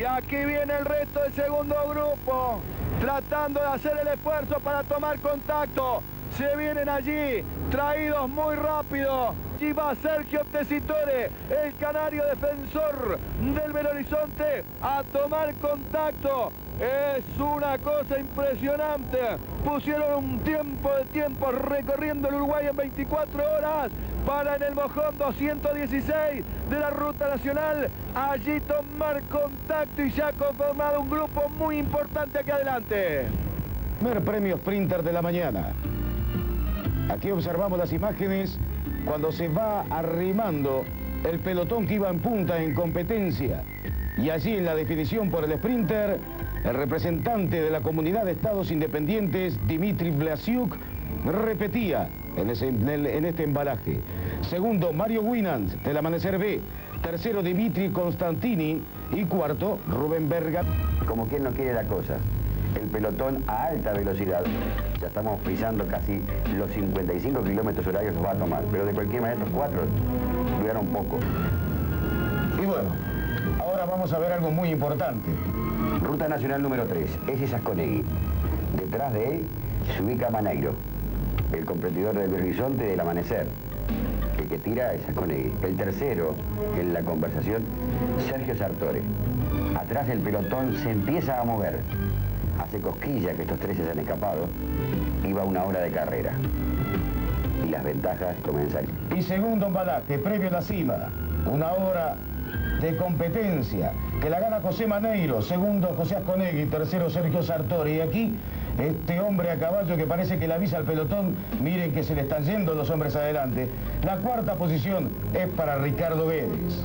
Y aquí viene el resto del segundo grupo, tratando de hacer el esfuerzo para tomar contacto. Se vienen allí, traídos muy rápido. Y va Sergio Tesitore, el canario defensor del Belo Horizonte, a tomar contacto. Es cosa impresionante. Pusieron un tiempo de tiempo recorriendo el Uruguay en 24 horas para en el mojón 216 de la ruta nacional allí tomar contacto y ya conformado un grupo muy importante aquí adelante. Primer premio Sprinter de la mañana. Aquí observamos las imágenes cuando se va arrimando el pelotón que iba en punta en competencia. Y allí en la definición por el Sprinter, el representante de la Comunidad de Estados Independientes, Dimitri Blasiuk, repetía en, en, este embalaje. Segundo, Mario Winans, del Amanecer B. Tercero, Dimitri Constantini. Y cuarto, Rubén Berga. Como quien no quiere la cosa, el pelotón a alta velocidad. Ya estamos pisando casi los 55 kilómetros horarios que va a tomar. Pero de cualquier manera, estos cuatro duraron poco. Y bueno, ahora vamos a ver algo muy importante. Ruta Nacional número 3, ese es Asconegui. Detrás de él se ubica Maneiro, el competidor del horizonte del amanecer. El que tira es Asconegui. El tercero, en la conversación, Sergio Sartore. Atrás el pelotón se empieza a mover. Hace cosquilla que estos tres se han escapado. Iba una hora de carrera. Y las ventajas comienzan. Y segundo embalaje, previo a la cima. Una hora de competencia, que la gana José Maneiro, segundo José Asconegui, tercero Sergio Sartori. Y aquí, este hombre a caballo que parece que le avisa al pelotón, miren que se le están yendo los hombres adelante. La cuarta posición es para Ricardo Guedes.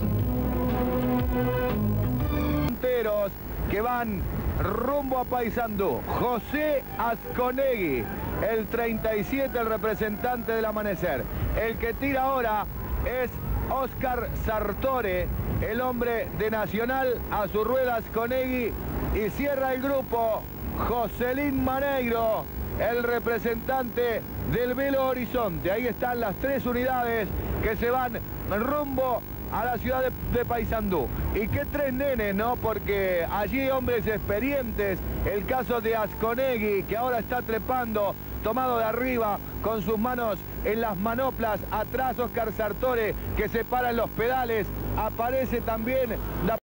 que van rumbo a Paysandú. José Asconegui, el 37, el representante del amanecer. El que tira ahora es Oscar Sartore, el hombre de Nacional, a sus ruedas Conegui y cierra el grupo Joselín Maneiro, el representante del Velo Horizonte. Ahí están las tres unidades que se van rumbo a la ciudad de, de, Paysandú. Y qué tres nenes, ¿no? Porque allí hombres experientes, el caso de Asconegui, que ahora está trepando tomado de arriba, con sus manos en las manoplas, atrás Oscar Sartore, que se para en los pedales, aparece también la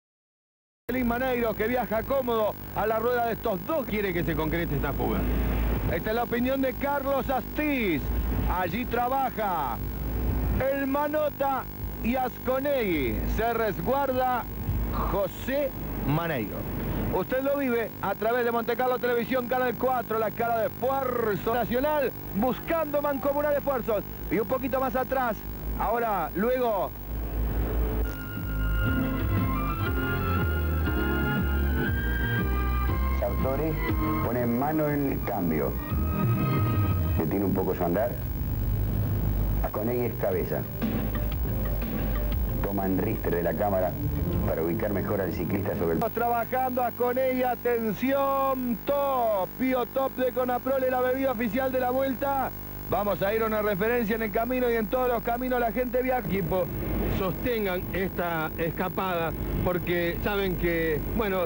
Maneiro, que viaja cómodo a la rueda de estos dos. Quiere que se concrete esta fuga. Esta es la opinión de Carlos Astiz. Allí trabaja el Manota y Asconegui. Se resguarda José Maneiro. Usted lo vive a través de Montecarlo Televisión, Canal 4, la cara de esfuerzo nacional, buscando mancomunar esfuerzos. Y un poquito más atrás, ahora, luego... Sartori pone mano en el cambio. tiene un poco su andar. Aconegui es cabeza toman Rister de la cámara para ubicar mejor al ciclista sobre el... Estamos trabajando con ella, atención, top, Pío Top de Conaprole, la bebida oficial de la Vuelta. Vamos a ir a una referencia en el camino y en todos los caminos la gente viaja. Equipo sostengan esta escapada porque saben que, bueno,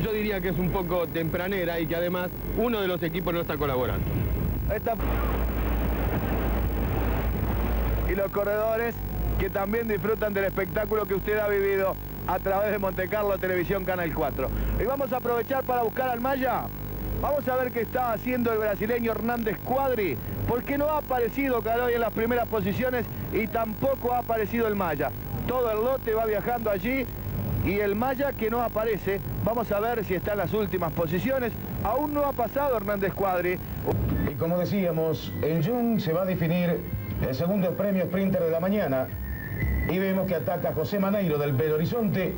yo diría que es un poco tempranera y que además uno de los equipos no está colaborando. Y los corredores que también disfrutan del espectáculo que usted ha vivido a través de Montecarlo Televisión Canal 4. Y vamos a aprovechar para buscar al Maya. Vamos a ver qué está haciendo el brasileño Hernández Cuadri, porque no ha aparecido Caroy en las primeras posiciones y tampoco ha aparecido el Maya. Todo el lote va viajando allí y el Maya que no aparece, vamos a ver si está en las últimas posiciones. Aún no ha pasado Hernández Cuadri. Y como decíamos, en Jung se va a definir el segundo premio Sprinter de la mañana y vemos que ataca José Maneiro del Belo Horizonte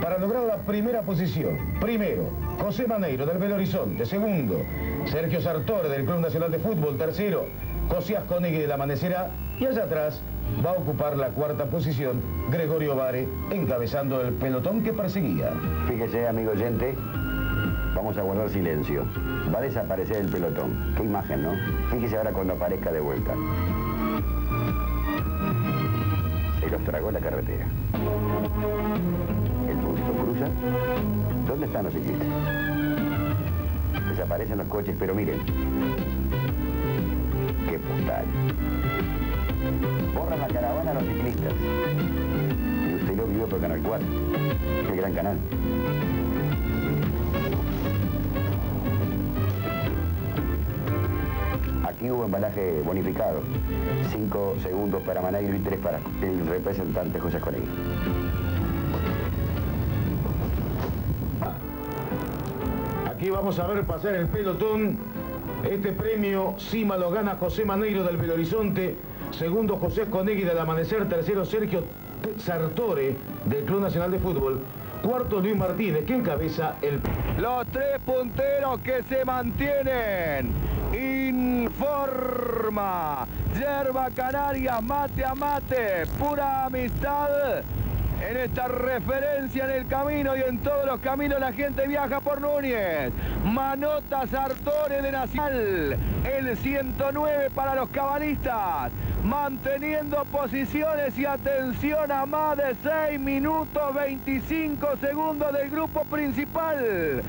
para lograr la primera posición. Primero, José Maneiro del Belo Horizonte. Segundo, Sergio Sartor del Club Nacional de Fútbol. Tercero, José Asconegui de la Amanecera. Y allá atrás va a ocupar la cuarta posición Gregorio Vare, encabezando el pelotón que perseguía. Fíjese, amigo oyente, vamos a guardar silencio. Va a desaparecer el pelotón. Qué imagen, ¿no? Fíjese ahora cuando aparezca de vuelta los tragó la carretera. El público cruza. ¿Dónde están los ciclistas? Desaparecen los coches, pero miren. Qué postal. Borran la caravana los ciclistas. Y usted lo vio por Canal 4. Qué gran canal. Aquí hubo embalaje bonificado. Cinco segundos para Maneiro y tres para el representante José Conegui. Aquí vamos a ver pasar el pelotón. Este premio Cima lo gana José Maneiro del Belo Horizonte. Segundo José Conegui del Amanecer. Tercero Sergio Sartore del Club Nacional de Fútbol. Cuarto Luis Martínez que encabeza el... Los tres punteros que se mantienen. Informa. Yerba Canaria, mate a mate. Pura amistad. En esta referencia en el camino y en todos los caminos la gente viaja por Núñez. Manota Sartore de Nacional. El 109 para los cabalistas. Manteniendo posiciones y atención a más de 6 minutos 25 segundos del grupo principal.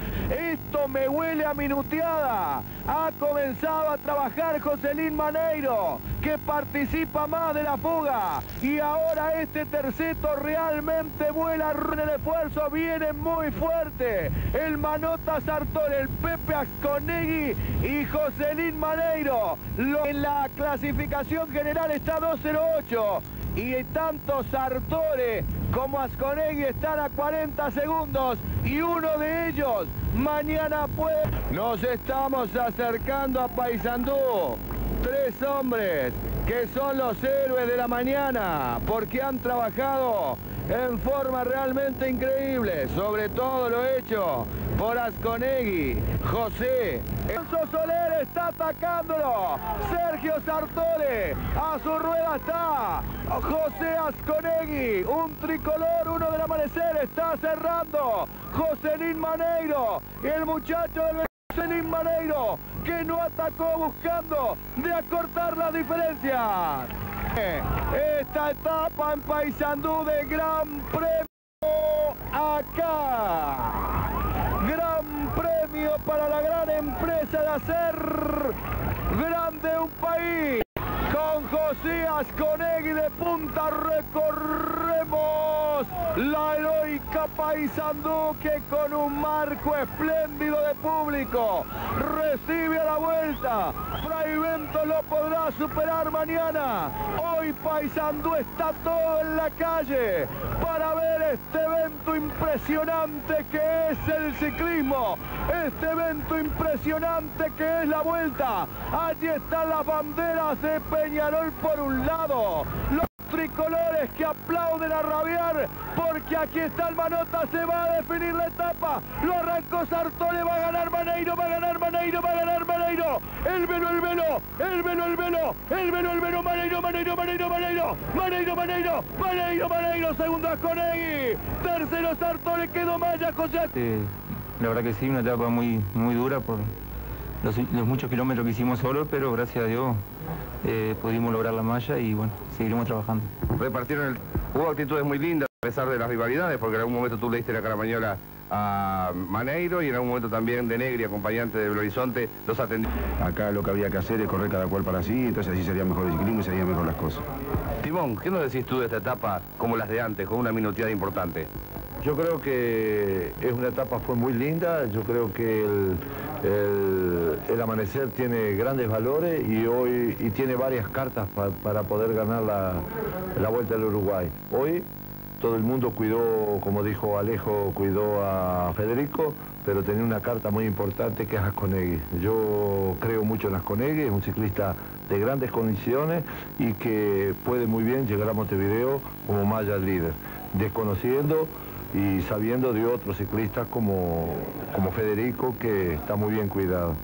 Me huele a minuteada. Ha comenzado a trabajar Joselín Maneiro, que participa más de la fuga. Y ahora este terceto realmente vuela el esfuerzo. Viene muy fuerte. El Manota Sartor, el Pepe Asconegui y Joselín Maneiro. en la clasificación general está 208 y tanto Sartore como Asconegui están a 40 segundos y uno de ellos mañana puede... Nos estamos acercando a Paysandú. Tres hombres que son los héroes de la mañana porque han trabajado en forma realmente increíble, sobre todo lo hecho por Asconegui, José. Enzo Soler está atacándolo, Sergio Sartore, a su rueda está José Asconegui, un tricolor, uno del amanecer, está cerrando, Joselín Maneiro, el muchacho del... Joselín Maneiro, que no atacó buscando de acortar las diferencias. Esta etapa en Paysandú de Gran Premio acá. Gran premio para la gran empresa de hacer grande un país. Con José Asconegui de punta recorremos la heroica Paysandú que con un marco espléndido de público recibe a la vuelta. Fray Bento lo podrá superar mañana. Hoy Paysandú está todo en la calle para ver este evento impresionante que es el ciclismo. Este evento impresionante que es la vuelta. Allí están las banderas de Peñarol por un lado. Tricolores que aplauden a rabiar porque aquí está el Manota, se va a definir la etapa. Lo arrancó Sartore, va a ganar Maneiro, va a ganar Maneiro, va a ganar Maneiro. El velo, el velo, el velo, el velo, el velo, el Maneiro, Maneiro, Maneiro, Maneiro, Maneiro, Maneiro, Maneiro, Maneiro, segundo Asconegui, tercero Sartore, quedó Maya, José. Eh, la verdad que sí, una etapa muy, muy dura por los, los muchos kilómetros que hicimos solo, pero gracias a Dios eh, pudimos lograr la malla y bueno, seguiremos trabajando. Repartieron el... Hubo actitudes muy lindas a pesar de las rivalidades, porque en algún momento tú le diste la caramañola a Maneiro y en algún momento también de Negri, acompañante de Belo Horizonte, los atendió. Acá lo que había que hacer es correr cada cual para sí, entonces así sería mejor el ciclismo y serían mejor las cosas. Timón, ¿qué nos decís tú de esta etapa como las de antes, con una minuteada importante? Yo creo que es una etapa fue muy linda, yo creo que el, amanecer tiene grandes valores y hoy y tiene varias cartas pa- para poder ganar la, la Vuelta del Uruguay. Hoy todo el mundo cuidó, como dijo Alejo, cuidó a Federico, pero tenía una carta muy importante que es Asconegui. Yo creo mucho en Asconegui, es un ciclista de grandes condiciones y que puede muy bien llegar a Montevideo como malla líder, desconociendo y sabiendo de otros ciclistas como, como Federico que está muy bien cuidado.